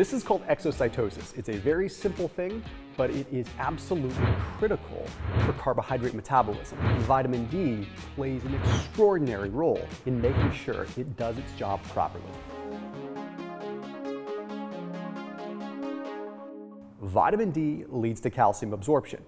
This is called exocytosis. It's a very simple thing, but it is absolutely critical for carbohydrate metabolism. And vitamin D plays an extraordinary role in making sure it does its job properly. Vitamin D leads to calcium absorption.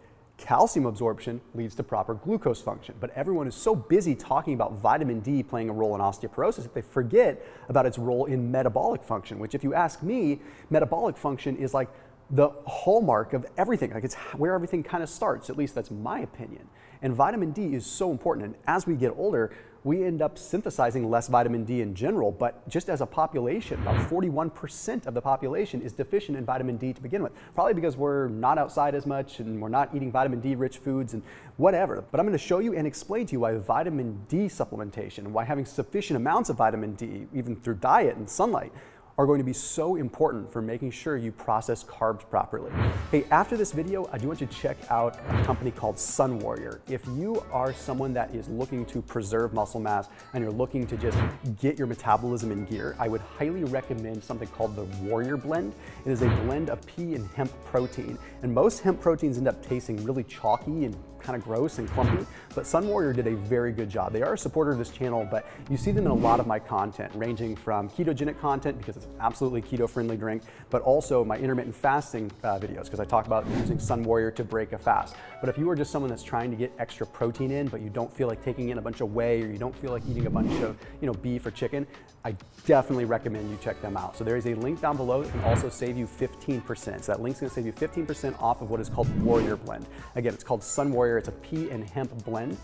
Calcium absorption leads to proper glucose function, but everyone is so busy talking about vitamin D playing a role in osteoporosis that they forget about its role in metabolic function, which if you ask me, metabolic function is like the hallmark of everything. Like it's where everything kind of starts, at least that's my opinion. And vitamin D is so important. And as we get older, we end up synthesizing less vitamin D in general, but just as a population, about 41% of the population is deficient in vitamin D to begin with. Probably because we're not outside as much and we're not eating vitamin D rich foods and whatever. But I'm going to show you and explain to you why vitamin D supplementation why having sufficient amounts of vitamin D, even through diet and sunlight, are going to be so important for making sure you process carbs properly. Hey, after this video, I do want you to check out a company called Sun Warrior. If you are someone that is looking to preserve muscle mass and you're looking to just get your metabolism in gear, I would highly recommend something called the Warrior Blend. It is a blend of pea and hemp protein. And most hemp proteins end up tasting really chalky and kind of gross and clumpy, but Sun Warrior did a very good job. They are a supporter of this channel, but you see them in a lot of my content, ranging from ketogenic content, because absolutely keto-friendly drink, but also my intermittent fasting uh, videos, because I talk about using Sun Warrior to break a fast. But if you are just someone that's trying to get extra protein in, but you don't feel like taking in a bunch of whey, or you don't feel like eating a bunch of you know, beef or chicken, I definitely recommend you check them out. So there is a link down below that can also save you 15%. So that link's gonna save you 15% off of what is called Warrior Blend. Again, it's called Sun Warrior it's a pea and hemp blend.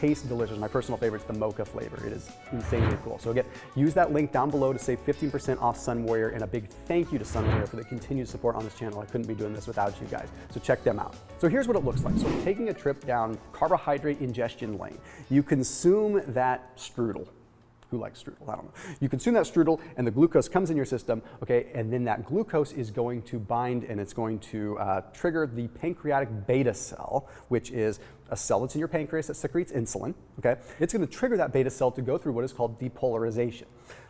Tastes delicious. My personal favorite is the mocha flavor. It is insanely cool. So again, use that link down below to save 15% off Sun Warrior and a big thank you to Sun Warrior for the continued support on this channel. I couldn't be doing this without you guys. So check them out. So here's what it looks like. So taking a trip down carbohydrate ingestion lane, you consume that strudel who likes strudel? I don't know. You consume that strudel and the glucose comes in your system, okay, and then that glucose is going to bind and it's going to uh, trigger the pancreatic beta cell, which is a cell that's in your pancreas that secretes insulin, okay? It's going to trigger that beta cell to go through what is called depolarization.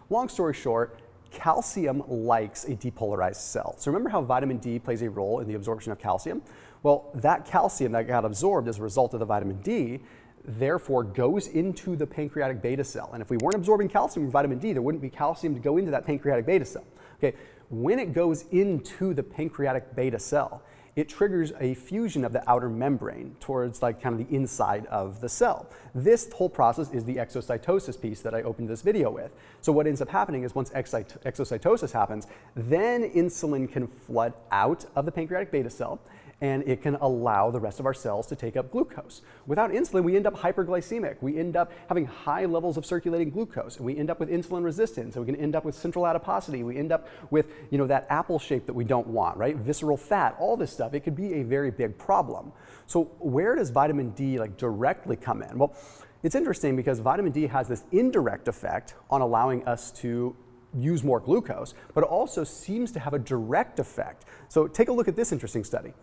Long story short, calcium likes a depolarized cell. So remember how vitamin D plays a role in the absorption of calcium? Well, that calcium that got absorbed as a result of the vitamin D therefore goes into the pancreatic beta cell. And if we weren't absorbing calcium from vitamin D, there wouldn't be calcium to go into that pancreatic beta cell. Okay, when it goes into the pancreatic beta cell, it triggers a fusion of the outer membrane towards like kind of the inside of the cell. This whole process is the exocytosis piece that I opened this video with. So what ends up happening is once exocytosis happens, then insulin can flood out of the pancreatic beta cell and it can allow the rest of our cells to take up glucose. Without insulin, we end up hyperglycemic. We end up having high levels of circulating glucose, and we end up with insulin resistance, and we can end up with central adiposity. We end up with, you know, that apple shape that we don't want, right? Visceral fat, all this stuff. It could be a very big problem. So where does vitamin D like directly come in? Well, it's interesting because vitamin D has this indirect effect on allowing us to use more glucose, but it also seems to have a direct effect. So take a look at this interesting study.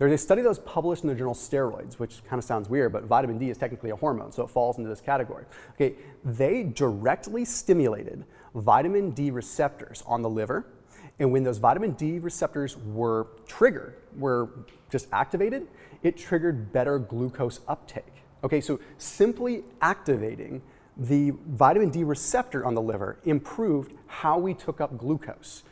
There's a study that was published in the journal Steroids, which kind of sounds weird, but vitamin D is technically a hormone, so it falls into this category. Okay, they directly stimulated vitamin D receptors on the liver, and when those vitamin D receptors were triggered, were just activated, it triggered better glucose uptake. Okay, so simply activating the vitamin D receptor on the liver improved how we took up glucose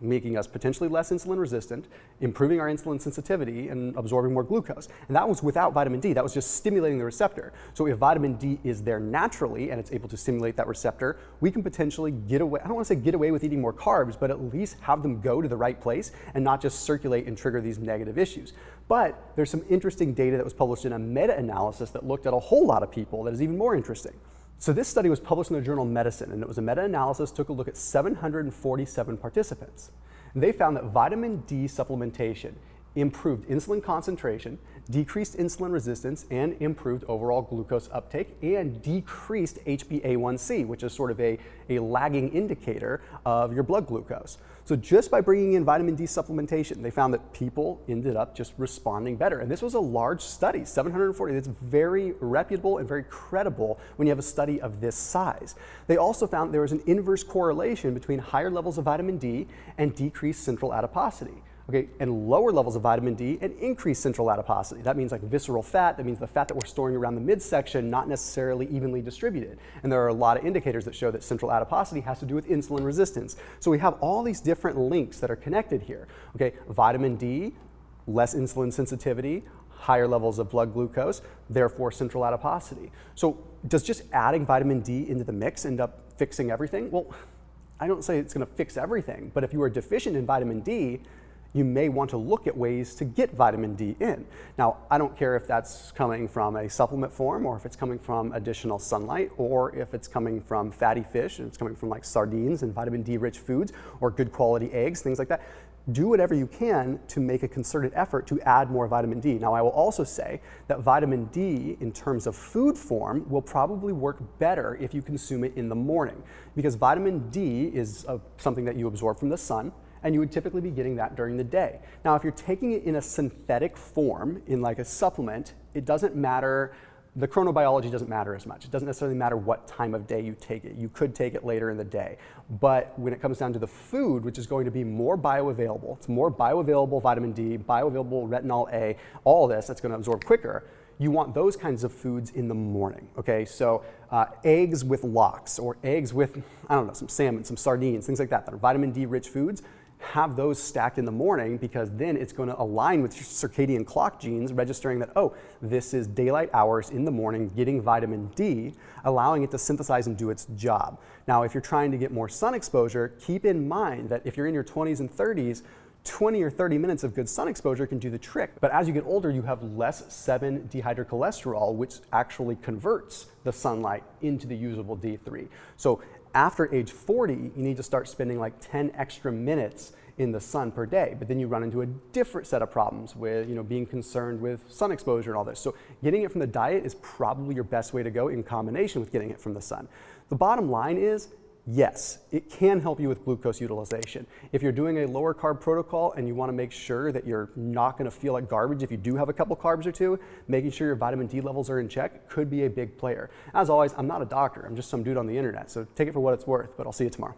making us potentially less insulin resistant, improving our insulin sensitivity, and absorbing more glucose. And that was without vitamin D. That was just stimulating the receptor. So if vitamin D is there naturally and it's able to stimulate that receptor, we can potentially get away, I don't want to say get away with eating more carbs, but at least have them go to the right place and not just circulate and trigger these negative issues. But there's some interesting data that was published in a meta-analysis that looked at a whole lot of people that is even more interesting. So this study was published in the journal Medicine, and it was a meta-analysis, took a look at 747 participants. And they found that vitamin D supplementation improved insulin concentration, decreased insulin resistance, and improved overall glucose uptake, and decreased HbA1c, which is sort of a, a lagging indicator of your blood glucose. So just by bringing in vitamin D supplementation, they found that people ended up just responding better. And this was a large study, 740. It's very reputable and very credible when you have a study of this size. They also found there was an inverse correlation between higher levels of vitamin D and decreased central adiposity okay, and lower levels of vitamin D and increased central adiposity. That means like visceral fat, that means the fat that we're storing around the midsection, not necessarily evenly distributed. And there are a lot of indicators that show that central adiposity has to do with insulin resistance. So we have all these different links that are connected here. Okay, vitamin D, less insulin sensitivity, higher levels of blood glucose, therefore central adiposity. So does just adding vitamin D into the mix end up fixing everything? Well, I don't say it's going to fix everything, but if you are deficient in vitamin D, you may want to look at ways to get vitamin D in. Now, I don't care if that's coming from a supplement form or if it's coming from additional sunlight or if it's coming from fatty fish and it's coming from like sardines and vitamin D rich foods or good quality eggs, things like that. Do whatever you can to make a concerted effort to add more vitamin D. Now, I will also say that vitamin D, in terms of food form, will probably work better if you consume it in the morning because vitamin D is a, something that you absorb from the sun and you would typically be getting that during the day. Now, if you're taking it in a synthetic form, in like a supplement, it doesn't matter. The chronobiology doesn't matter as much. It doesn't necessarily matter what time of day you take it. You could take it later in the day. But when it comes down to the food, which is going to be more bioavailable, it's more bioavailable vitamin D, bioavailable retinol A, all this that's going to absorb quicker you want those kinds of foods in the morning. Okay, so uh, eggs with lox or eggs with, I don't know, some salmon, some sardines, things like that that are vitamin D rich foods have those stacked in the morning because then it's going to align with your circadian clock genes, registering that, oh, this is daylight hours in the morning getting vitamin D, allowing it to synthesize and do its job. Now, if you're trying to get more sun exposure, keep in mind that if you're in your 20s and 30s, 20 or 30 minutes of good sun exposure can do the trick. But as you get older, you have less 7 dehydrocholesterol, which actually converts the sunlight into the usable D3. So after age 40, you need to start spending like 10 extra minutes in the sun per day. But then you run into a different set of problems with you know, being concerned with sun exposure and all this. So getting it from the diet is probably your best way to go in combination with getting it from the sun. The bottom line is yes, it can help you with glucose utilization. If you're doing a lower carb protocol and you want to make sure that you're not going to feel like garbage if you do have a couple carbs or two, making sure your vitamin D levels are in check could be a big player. As always, I'm not a doctor, I'm just some dude on the internet, so take it for what it's worth, but I'll see you tomorrow.